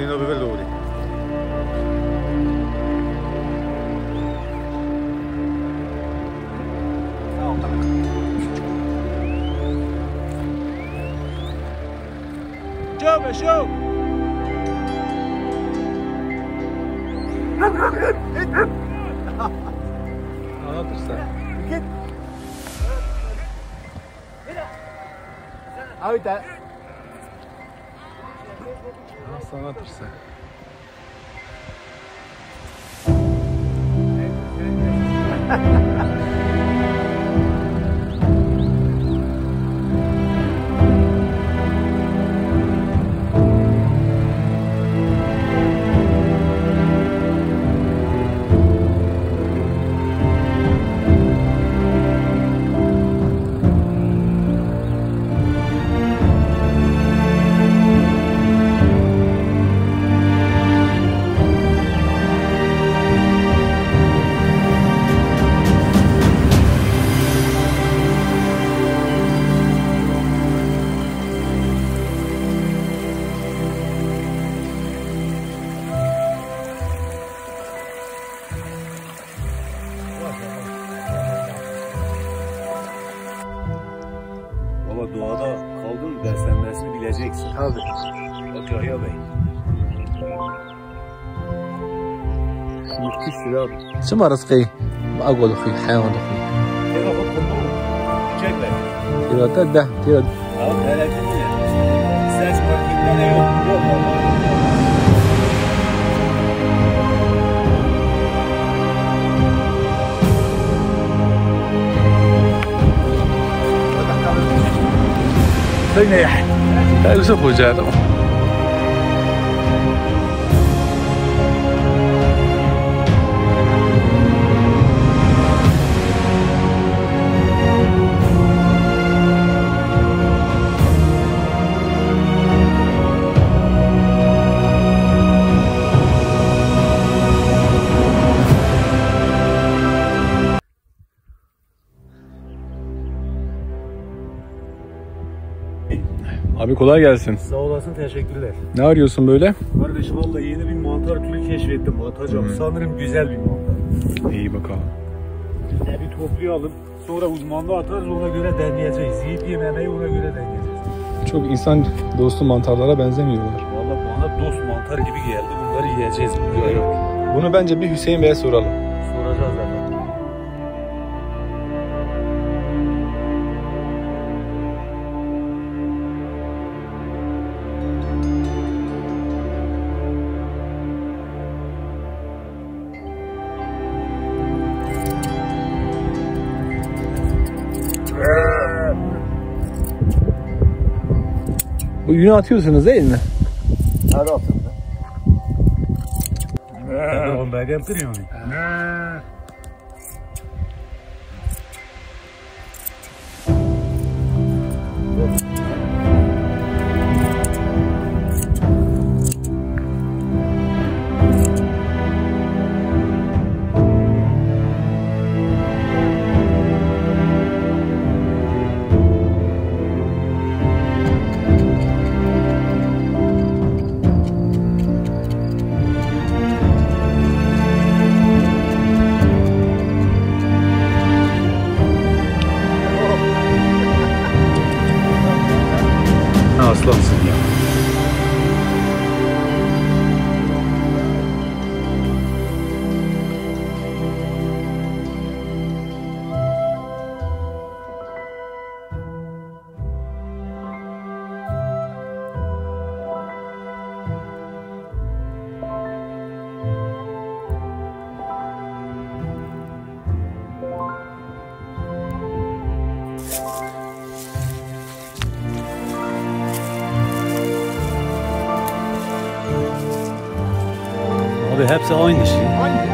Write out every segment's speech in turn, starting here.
Sino Velluri. Giove, giove! No. Avete? Git. Abi de. Nasıl anlatırsan. Baba حاضر. أوكي يا بي भाई كيف شباب ما رزقي؟ اقوى أخي حيوان أخي تيرا تده تيرا فين يا حبيبي ऐसा हो जा रहा हूँ। Abi kolay gelsin. Sağ olasın teşekkürler. Ne arıyorsun böyle? Kardeş vallahi yeni bir mantar türü keşfettim atacağım. Hı. Sanırım güzel bir mantar. İyi bakalım. Ya bir toplayalım. Sonra uzmanlığa atarız ona göre deneyeceğiz. Yiyip yememeyi ona göre deneyeceğiz. Çok insan dostu mantarlara benzemiyorlar. Vallahi bana dost mantar gibi geldi. Bunları yiyeceğiz. Yok. Bunu bence bir Hüseyin Bey'e soralım. Soracağız zaten. Bu yünü atıyorsunuz değil mi? Her altında. Tamam ben yaptırıyorum. Aslansın Abi hepsi aynı şey. Aynı bir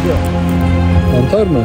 şey yok. Mantar mı?